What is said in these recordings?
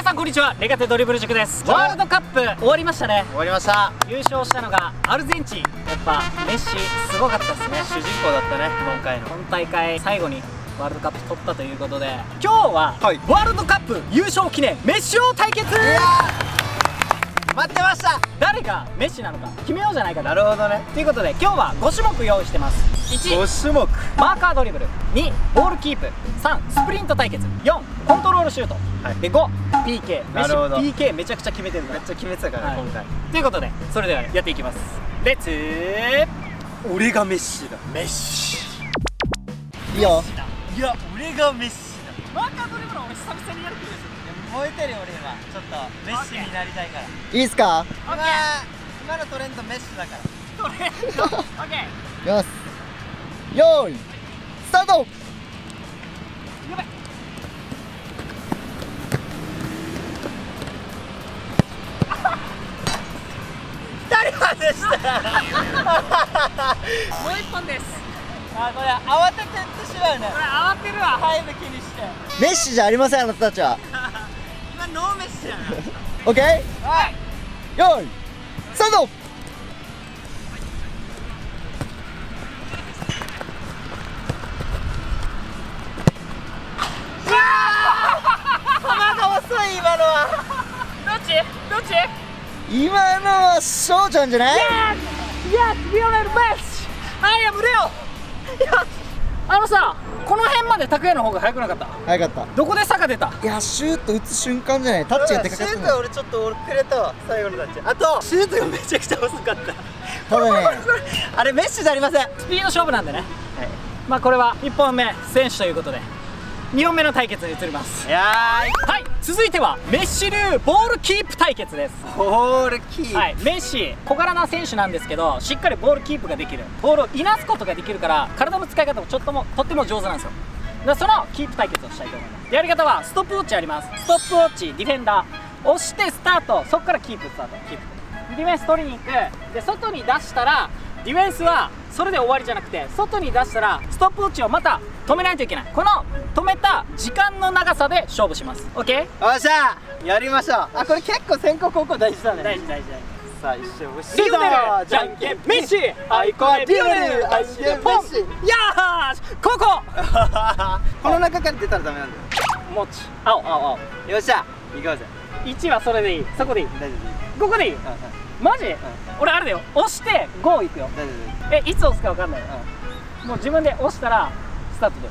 皆さんこんにちは。レガテドリブル塾です。ワールドカップ終わりましたね。終わりました。優勝したのがアルゼンチン。やっぱメッシすごかったですね。主人公だったね今回の。今大会最後にワールドカップ取ったということで。今日は、はい。ワールドカップ優勝記念メッシ王対決。待ってました。誰がメッシなのか決めようじゃないかなるほどね。ということで今日は5種目用意してます1 5種目。マーカードリブル。2ボールキープ。3スプリント対決。4コントロールシュート、はい。で 5PK メッシなるほど。PK めちゃくちゃ決めてるめっちゃ決めてたからね、はい。今回。ということでそれではやっていきます。レッツ。俺がメッシだ。メッシ。いいよいや俺がメッシだ。マーカードリブル俺久々にやる気です燃えてるよ俺今。ちょっとメッシになりたいから。いいっすか？今今のトレンドメッシだから。トレンド？オッケー。いきますよーいスタート。誰までした？もう一本です。あこれ慌ててってしまうね。これ慌てるわ。タイム気にして。メッシじゃありませんあなたたちは。今ノーメッシやな。オッケはい。ーよーいスタートちどっち今のは翔ちゃんじゃない Yes, Lionel Messi! I am Leo! あのさ、この辺まで拓也の方が速くなかった？早かっどこで差が出た？たいやシュート打つ瞬間じゃない？タッチが出かかったシュートは俺ちょっと遅れたわ。最後のタッチ。あとシュートがめちゃくちゃ遅かった。ただね。あれメッシじゃありません。スピード勝負なんでね、まあこれは1本目選手ということで2本目の対決に移ります。はい。続いてはメッシ流ボールキープ対決です。ーボールキーはい、メッシ小柄な選手なんですけどしっかりボールキープができる。ボールをいなすことができるから体の使い方もちょっともとっても上手なんですよ。でそのキープ対決をしたいと思います。やり方はストップウォッチあります。ストップウォッチディフェンダー。押してスタート。そこからキープスタート。キープ。ディフェンス取りに行く。で外に出したらディフェンスはそれで終わりじゃなくて外に出したらストップウォッチをまた止めないといけない。この止めた時間の長さで勝負します。OK? よっしゃ。やりましょう。あこれ結構先攻後攻大事だね。大事大事大事。さあ一緒に。リオネルじゃんけんメッシ。あいこでリオネルあいこでポンメッシ。やーしここ。この中から出たらダメなんだもち。青。青青。よよっしゃ。行こうぜ。1はそれでいい。そこでいい。大丈ここでいい。夫マジ？俺あれだよ。押して5いくよ。大丈えいつ押すか分かんない。よもう自分で押したらスタートで。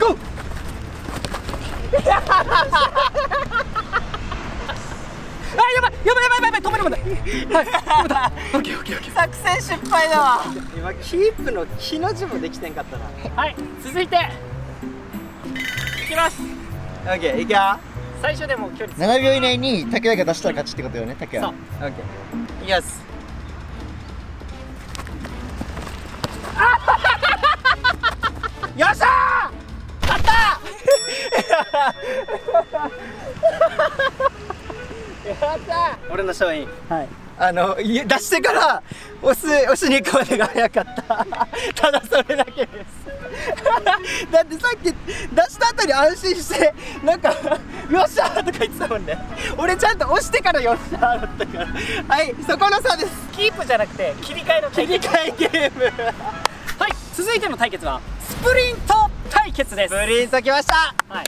ゴー あやばいやばいやばいやばい止めるまで。はい止めた。オッケーオッケーオッケー。作戦失敗だわ。今キープの木の字もできてんかったな。はい続いて。いきます。オッケーいくよ。最初でもう距離7秒以内に竹谷が出したら勝ちってことよね竹そう。谷オッケー。いきますよっしゃー!勝った!やった俺の勝因。はい。あのい出してから押す押しに行くまでが早かった。ただそれだけです。だってさっき出した後に安心してなんか「よっしゃー!」とか言ってたもんね。俺ちゃんと押してから「よっしゃー!」だったから。はいそこの差です。キープじゃなくて切り替えの切り替えゲーム。はい続いての対決はスプリント対決です。プリントきました。はい、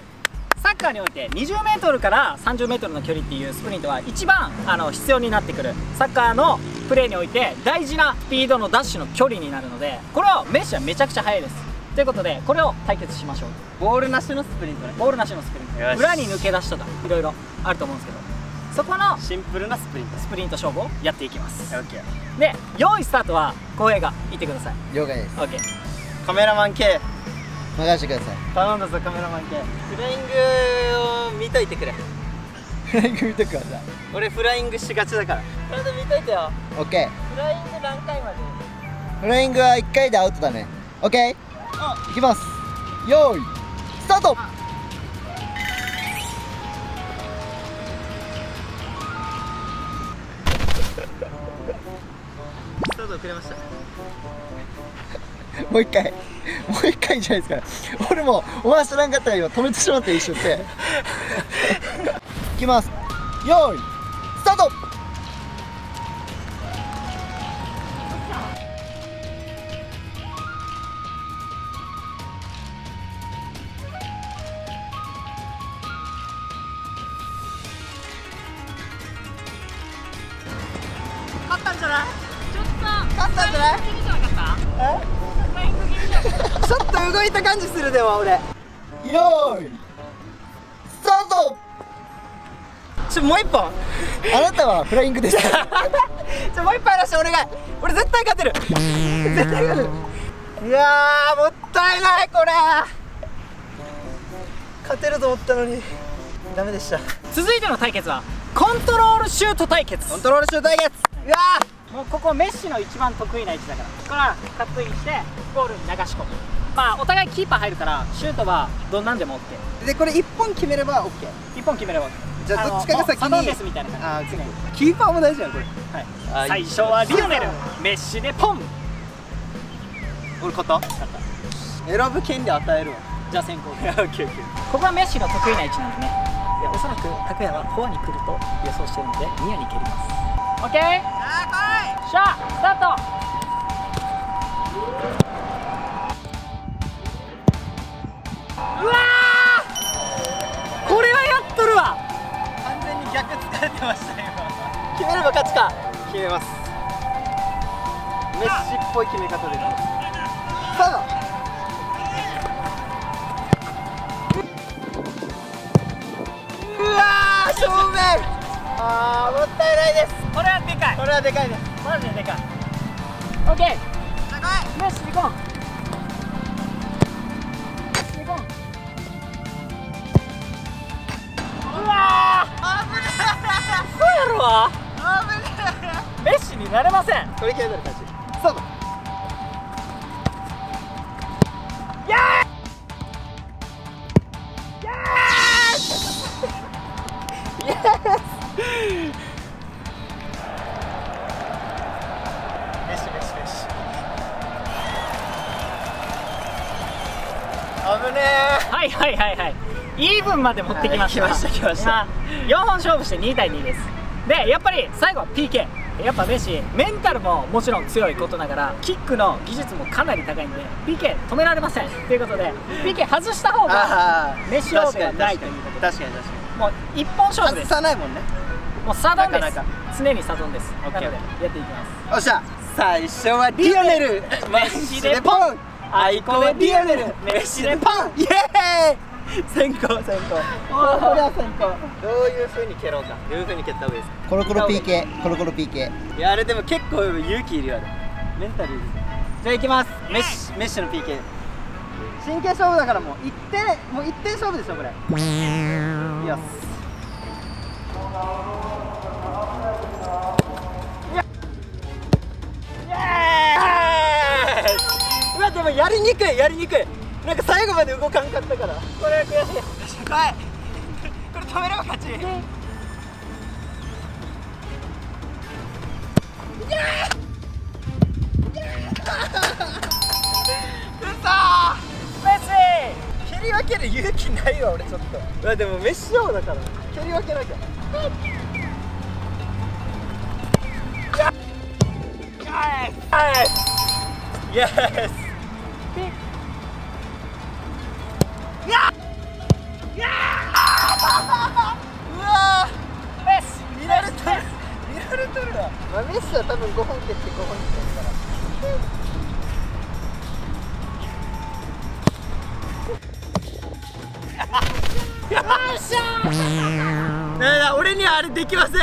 サッカーにおいて 20m から 30m の距離っていうスプリントは一番あの必要になってくる。サッカーのプレーにおいて大事なスピードのダッシュの距離になるのでこれをメッシはめちゃくちゃ速いです。ということでこれを対決しましょう。ボールなしのスプリントねボールなしのスプリント。裏に抜け出しとかいろいろあると思うんですけど。そこのシンプルなスプリント。スプリント勝負をやっていきます。オッケー。で用意スタートは浩平が言ってください。了解です。OK カメラマン系任せてください。頼んだぞカメラマン系フライングを見といてくれ。フライング見てください。俺フライングしがちだから。ちゃんと見といてよ。オッケフライング何回まで？ーフライングは1回でアウトだね。オッケーいきます。よーい。スタート。スタート遅れました もう一回。もう一回じゃないですか俺もお前知らんかったら今止めてしまって一瞬で。いきます。よーいスタート。勝ったんじゃない？ちょっと勝ったんじゃない？え？ちょっと動いた感じするでも俺。よーいスタート。ちょもう一本。あなたはフライングです ちょもう一本やらしてお願い。俺絶対勝てる。絶対勝てる。いやーもったいないこれ。勝てると思ったのに。ダメでした。続いての対決はコントロールシュート対決。コントロールシュート対決。うわもうここメッシの一番得意な位置だからここからカットインしてゴールに流し込む。まあお互いキーパー入るからシュートはどんなんでも OK ーでこれ一本決めれば OK 一本決めれば OK じゃあどっちかが先にサドンデスみたいな感あーじ常にキーパーも大事やんこれ。はい、最初はリオネル。メッシでポン。俺勝った選ぶ権利与えるわ。じゃあ先行。オッケーオッケーここはメッシの得意な位置なんでね。いやおそらく拓也はフォアに来ると予想してるのでニアに蹴ります。オッケーしゃあスタート。うわーこれはやっとるわ。完全に逆疲れてました今決めれば勝ちか。決めます。メッシっぽい決め方ですただうわー正面。あーもったいないです。これはでかい。これはでかいですマジででかい。オッケー。メッシ行こう。行こう。うわー。危ねそうやろ。わえ危ねメッシになれません。えこれたら勝ち。スタートイーブンまで持ってきました、はい来ました来ました。今4本勝負して2対2です。でやっぱり最後は PK やっぱメッシメンタルももちろん強いことながらキックの技術もかなり高いんで PK 止められません。ということで PK 外した方があメッシオーではないということで。確かに確かにもう一本勝負外です。さないもんね。もうサドンです。なかな常にサドンです。なのでオッケー。やっていきます。おっしゃ。最初はリオネル。メッシでポン。アイコはリオネル。メッシでポン。イエーイ 先行先行。これは先行。どういう風に蹴ろうか。どういう風に蹴った方がいいですか？コロコロ PK コロコロ PK いやあれでも結構勇気いるよあれ。メンタルいるじゃあ行きます。メッシメッシの PK 真剣勝負だからもう1点もう1点勝負でしょこれ。よし。うわでもやりにくいやりにくいなんか最後まで動かんかったから。これは悔しい。よし来いこれ止めれば勝ち。うそメッシ蹴り分ける勇気ないわ俺ちょっと。うわでもメッシ王だから。蹴り分けなきゃ。イエスう見られとるわ、まあ、メッシは多分5本蹴って5本蹴ってるから。よっしゃー。だから俺にはあれできません。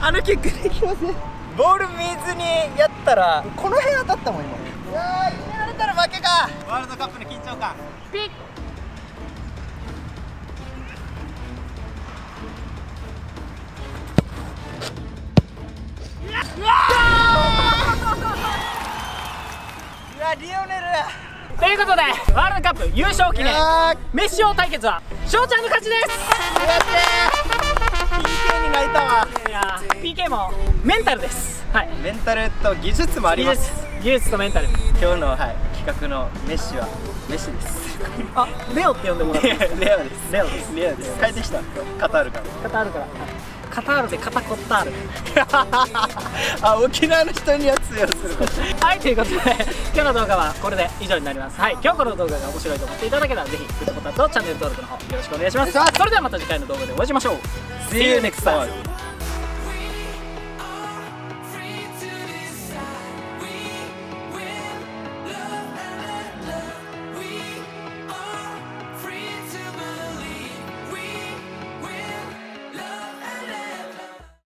あのキックできません。ボール見ずにやったら。この辺当たったもん今。いやー決められたら負けか。ワールドカップの緊張感。ピッリオネルということでワールドカップ優勝記念メッシ王対決は翔ちゃんの勝ちです。やったー。PK になりたわ。いやー PK もメンタルです。はい。メンタルと技術もあります。技術とメンタル。今日のはい企格のメッシはメッシです。あレオって呼んでもらってレオですレオです。レオです。帰ってきた。カタールから。カタールからカタールでカタコッタール。あ沖縄の人には通用する。はいということで今日の動画はこれで以上になります。はい今日この動画が面白いと思っていただけたらぜひグッドボタンとチャンネル登録の方よろしくお願いします。それではまた次回の動画でお会いしましょう。See you next time